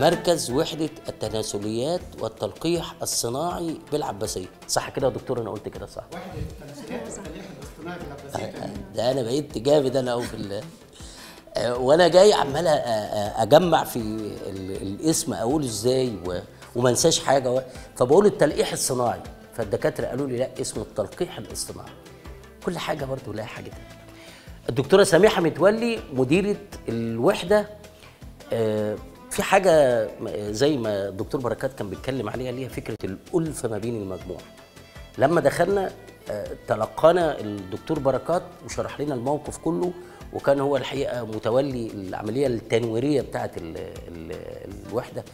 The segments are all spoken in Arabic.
مركز وحدة التناسليات والتلقيح الصناعي بالعباسية. صح كده يا دكتور؟ أنا قلت كده صح. ده أنا بقيت جامد أنا قوي في آه، وأنا جاي عمال أجمع في ال- الاسم أقول إزاي وما أنساش حاجة فبقول التلقيح الصناعي. فالدكاترة قالوا لي لا اسمه التلقيح الاصطناعي. كل حاجة برضه لها حاجة تانية. الدكتورة سميحة متولي مديرة الوحدة في حاجة زي ما الدكتور بركات كان بيتكلم عليها اللي هي فكرة الالفه ما بين المجموعة. لما دخلنا آه، تلقانا الدكتور بركات وشرح لنا الموقف كله وكان هو الحقيقة متولي العملية التنويرية بتاعه ال ال الوحدة.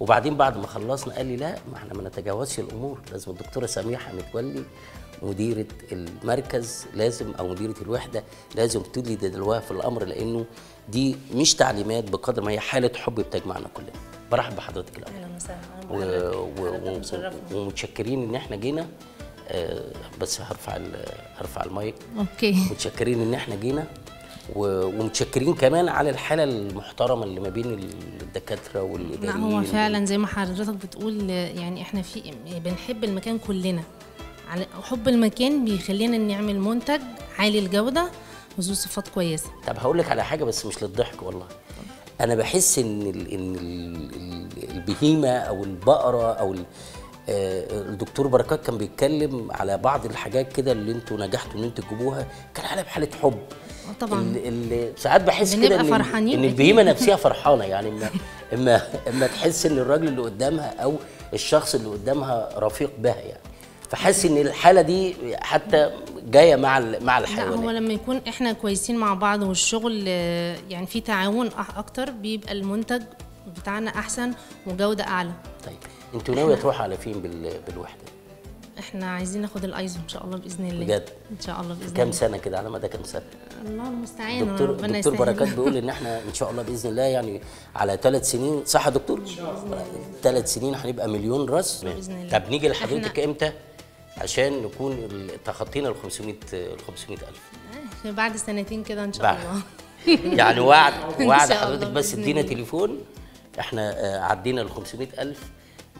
وبعدين بعد ما خلصنا قال لي لا ما إحنا ما نتجاوزش الأمور لازم الدكتورة سميحة متولي مديرة المركز لازم أو مديرة الوحدة لازم تدلي دلوها في الأمر لأنه دي مش تعليمات بقدر ما هي حالة حب بتجمعنا كلنا. برحب بحضرتك الأول. أهلا وسهلا. و- و-. ومتشكرين إن إحنا جينا. آه، بس هرفع هرفع المايك. أوكي. متشكرين إن إحنا جينا. ومتشكرين كمان على الحالة المحترمة اللي ما بين الدكاترة لا والاداريين هو فعلا زي ما حضرتك بتقول يعني إحنا في بنحب المكان كلنا. حب المكان بيخلينا نعمل منتج عالي الجودة وذو صفات كويسة. طب هقول لك على حاجة بس مش للضحك والله. أنا بحس إن ال إن ال ال البهيمة أو البقرة أو آه، الدكتور بركات كان بيتكلم على بعض الحاجات كده اللي أنتوا نجحتوا إن أنتوا تجيبوها كان عليها بحالة حب. آه طبعا. ال- ال- ساعات بحس كده إن إن. البهيمة نفسها فرحانة. يعني إما إما إما تحس إن الراجل اللي قدامها أو الشخص اللي قدامها رفيق بها يعني. فحس إن الحالة دي حتى جاية مع مع الحيوانات هو لما يكون إحنا كويسين مع بعض والشغل يعني في تعاون أكتر بيبقى المنتج بتاعنا أحسن وجودة أعلى طيب أنتوا ناوية تروحوا على فين بال... بالوحدة؟ إحنا عايزين ناخد الايزو إن شاء الله بإذن الله بجد؟ إن شاء الله بإذن كام الله سنة كده على مدى كام سنة؟ الله المستعان دكتور ربنا دكتور. بركات بيقول إن إحنا إن شاء الله بإذن الله يعني على ثلاث سنين صح يا دكتور؟ ثلاث سنين هنبقى مليون رأس بإذن الله. طب نيجي لحضرتك إمتى؟ عشان نكون تخطينا ال 500 ال 500000 آه، بعد سنتين كده إن شاء بعد. الله. يعني وعد وعد حضرتك بس ادينا. تليفون. إحنا آه، عدينا ال 500000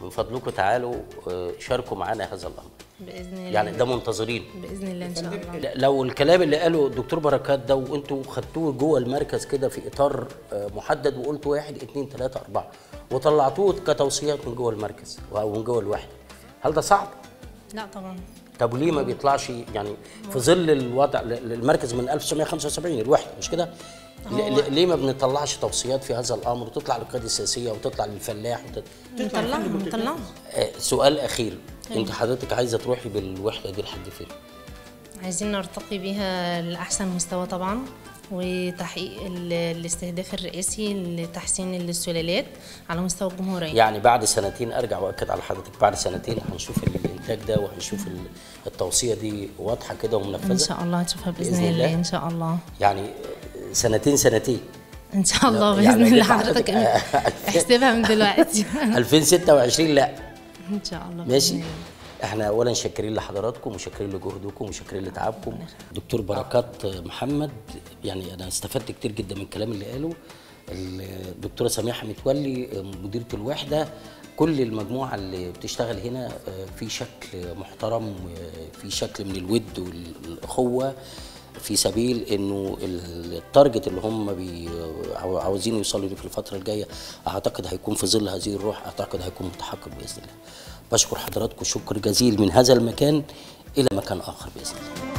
من فضلكم تعالوا آه، شاركوا معانا هذا الأمر. بإذن الله. يعني ده منتظرين. بإذن الله إن شاء الله. لو الكلام اللي قاله الدكتور بركات ده وأنتوا خدتوه جوه المركز كده في إطار آه، محدد وقلتوا واحد اتنين تلاتة أربعة وطلعتوه كتوصيات من جوه المركز أو من جوه الوحدة هل ده صعب؟ لا طبعا. طب ليه ما بيطلعش؟ يعني في ظل الوضع المركز من 1975 الوحده مش كده؟ ليه ما بنطلعش توصيات في هذا الأمر؟ وتطلع للقيادة السياسية وتطلع للفلاح وتط... نطلعهم نطلعهم. آه، سؤال أخير. انت حضرتك عايزة تروحي بالوحدة دي لحد فين؟ عايزين نرتقي بيها لأحسن مستوى طبعا. وتحقيق ال- الاستهداف الرئيسي لتحسين السلالات على مستوى الجمهورية. يعني بعد سنتين أرجع واكد على حضرتك بعد سنتين هنشوف الإنتاج ده وهنشوف ال- التوصية دي واضحة كده إن ومنفذه شاء الله هتشوفها بإذن, بإذن الله. الله. إن شاء الله. يعني سنتين سنتين. إن شاء الله يعني بإذن الله جيت حضرتك. احسبها من دلوقتي. 2026 لا. إن شاء الله ماشي. الله. إحنا اولا شاكرين لحضراتكم وشاكرين لجهدكم وشاكرين لتعبكم. دكتور بركات محمد يعني أنا استفدت كتير جدا من الكلام اللي قاله. الدكتورة سميحة متولي مديرة الوحدة كل المجموعة اللي بتشتغل هنا آه، في شكل محترم وفي شكل من الود والأخوة. في سبيل إنه التارجت اللي هم عاوزين يوصلوا له في الفترة الجاية أعتقد هيكون في ظل هذه الروح أعتقد هيكون متحقق بإذن الله. بشكر حضراتكم شكر جزيل من هذا المكان إلى مكان آخر بإذن الله.